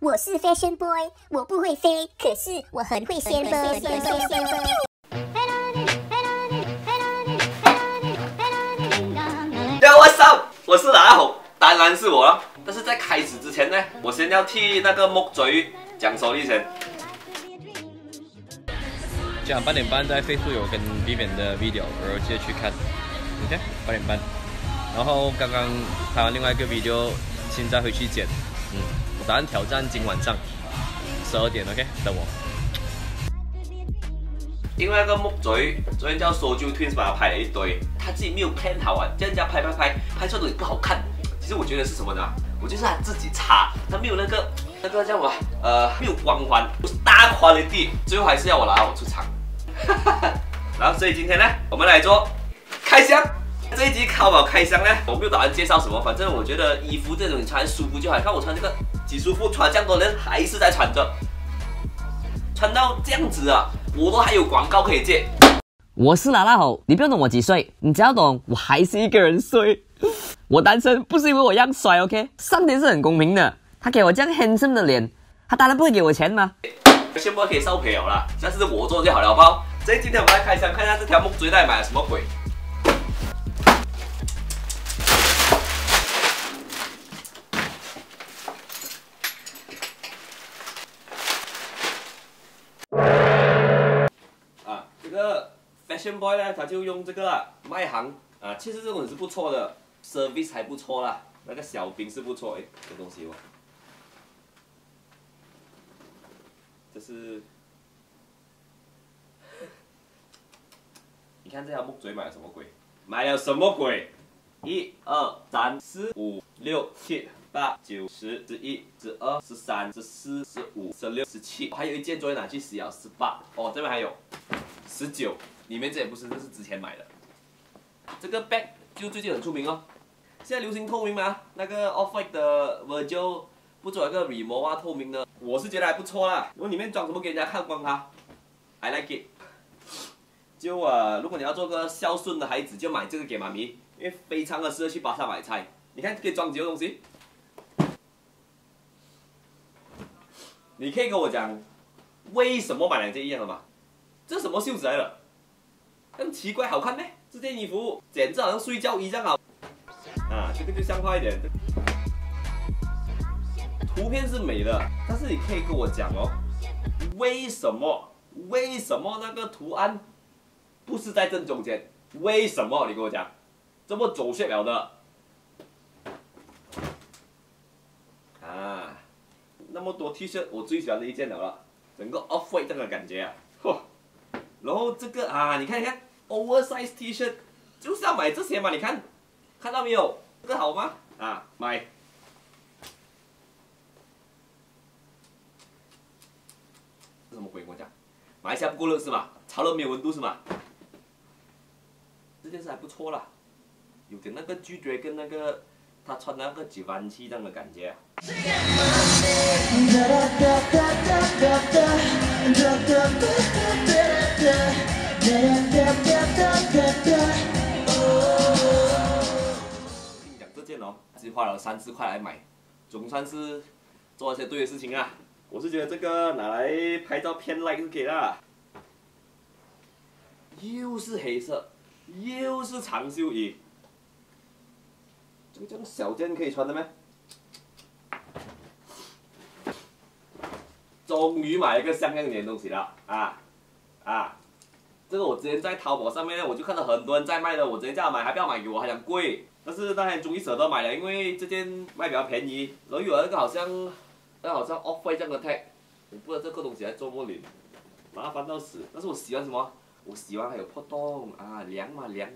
我是 Fashion Boy，我不会飞，可是我很会掀飞。Yo what's up？我是哪猴，当然是我了。但是在开始之前呢，我先要替那个木嘴讲说一声。今晚八点半在 Facebook 有跟 Vivian 的 video，然后记得去看。OK，八点半。然后刚刚拍完另外一个 video，现在回去剪。嗯。答案挑战今晚上十二点，OK，等我。因为那个木嘴昨天叫 Soju Twins 把他拍了一堆，他自己没有 plan 好啊，叫人家拍拍拍，拍出来东西不好看。其实我觉得是什么呢？我就是他自己差，他没有那个那个叫什么呃，没有光环，不是大 quality，最后还是要我拿我出场。然后所以今天呢，我们来做开箱。这一集淘宝开箱呢，我没有打算介绍什么，反正我觉得衣服这种你穿舒服就好。看我穿这个。几舒服，穿这样多人还是在穿着，穿到这样子啊，我都还有广告可以借。我是拉拉猴，你不用懂我几岁，你只要懂我还是一个人睡。我单身不是因为我样帅，OK？上天是很公平的，他给我这样 handsome 的脸，他当然不会给我钱吗？先不可以烧赔了啦，下次我做就好了，好不好？所以今天我们来开箱，看一下这条木锥带买了什么鬼。Fashion Boy 呢，他就用这个卖行啊，其实这种是不错的，service 还不错啦，那个小兵是不错，哎，这东西哦，这是，你看这条木嘴买了什么鬼？买了什么鬼？一二三四五六七八九十十一十二十三十四十五十六十七，还有一件昨天拿去洗了，十八，哦，这边还有十九。里面这也不是，这是之前买的。这个 bag 就最近很出名哦。现在流行透明吗？那个 Off White 的 Virgil 不做一个 Remove 透明的，我是觉得还不错啦。如果里面装什么给人家看光它，I like it。就啊，如果你要做个孝顺的孩子，就买这个给妈咪，因为非常的适合去巴萨买菜。你看可以装几个东西？你可以跟我讲，为什么买两件一样的吗？这什么袖子来的？很奇怪，好看呢。这件衣服简直好像睡觉衣这样啊。啊，这个就像话一点。图片是美的，但是你可以跟我讲哦，为什么？为什么那个图案不是在正中间？为什么？你跟我讲，这么走穴了的。啊，那么多 T 恤，我最喜欢的一件了，整个 off white 这个感觉啊，然后这个啊，你看一看。oversize T 恤就是要买这些嘛？你看，看到没有？这个好吗？啊，买。什么鬼？跟我讲，买一下不够热是吧？潮了没有温度是吧？这件事还不错啦，有点那个拒绝跟那个他穿那个几番气这样的感觉。己花了三四块来买，总算是做一些对的事情啊！我是觉得这个拿来拍照片 like 就可以啦。又是黑色，又是长袖衣，这个这样小件可以穿的咩？终于买一个像样点东西了啊啊！这个我之前在淘宝上面我就看到很多人在卖的，我直接叫他买，还不要买给我，还想贵。但是那天终于舍得买了，因为这件卖比较便宜。然后有那个好像，那好像 off white 这样的 tag，我不知道这个东西在做么哩，麻烦到死。但是我喜欢什么？我喜欢还有破洞啊，凉嘛凉，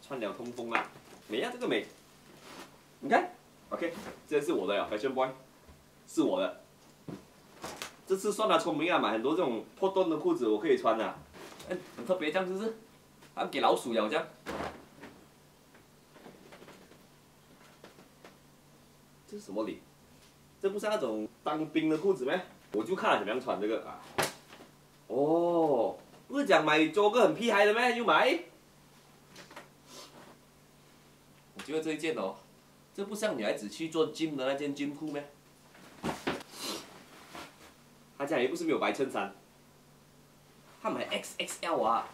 穿了通风啊，美啊这个美。你看，OK，这是我的呀，Fashion Boy，是我的。这次算他聪明啊，买很多这种破洞的裤子，我可以穿的。嗯，很特别，这样是不是？好像给老鼠咬这样。这是什么理？这不是那种当兵的裤子咩？我就看了怎么样穿这个啊。哦，不是讲买做个很屁孩的咩？又买？我觉得这一件哦，这不像女孩子去做军的那件 gym 裤咩？家里不是没有白衬衫，他买 XXL 啊，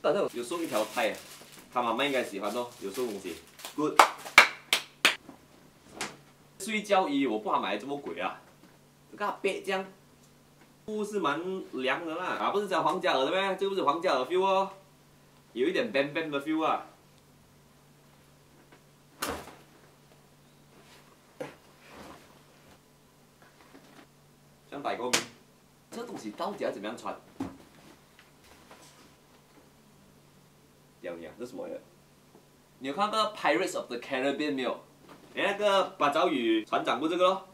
反正有送一条胎，他妈妈应该喜欢哦，有送东西，good。睡觉衣我不好买这么贵啊，这个别这样，不是蛮凉的啦，啊不是讲皇家鹅的咩？这不是皇家鹅 feel 哦，有一点 ban ban 的 feel 啊。想摆过名，这东西到底要怎么样穿？讲讲这什么呀？你有看到《Pirates of the Caribbean》没有？那个八爪鱼船长不这个咯？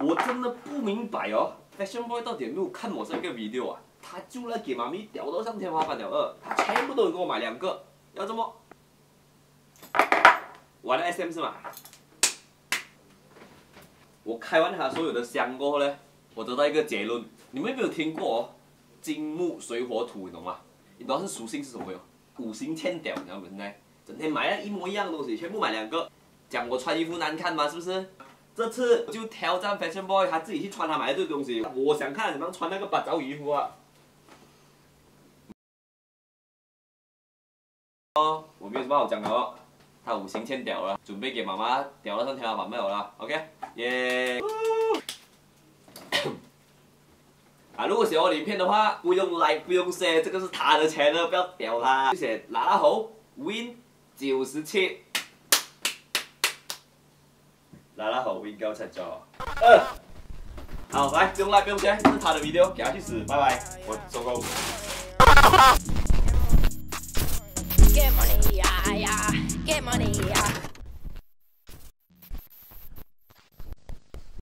我真的不明白哦，Fashion Boy 到底有没有看我这个 video 啊？他就来给妈咪屌到上天花板了二，他全部都给我买两个，要这么？玩的 SM 是吗？我开完他所有的箱过后呢，我得到一个结论，你们有没有听过哦？金木水火土，你懂吗？你懂是属性是什么哟？五行欠屌，你知道吗？现在整天买了一模一样的东西，全部买两个，讲我穿衣服难看吗？是不是？这次就挑战 Fashion Boy，他自己去穿他买的这个东西，我想看怎么穿那个八爪鱼衣服啊！哦，我没有什么好讲的哦，他五行欠屌了，准备给妈妈屌到上天花板没有了，OK，耶！啊，如果喜欢我的影片的话，不用 like，不用 share，这个是他的钱了，不要屌他。谢谢拉拉猴 win 九十七，拉拉猴 win 九七咗。二，好，来，不用 like，不用 share，这是他的 video，给他去死，拜拜，我收工。Get money, yeah, yeah. Get money, yeah.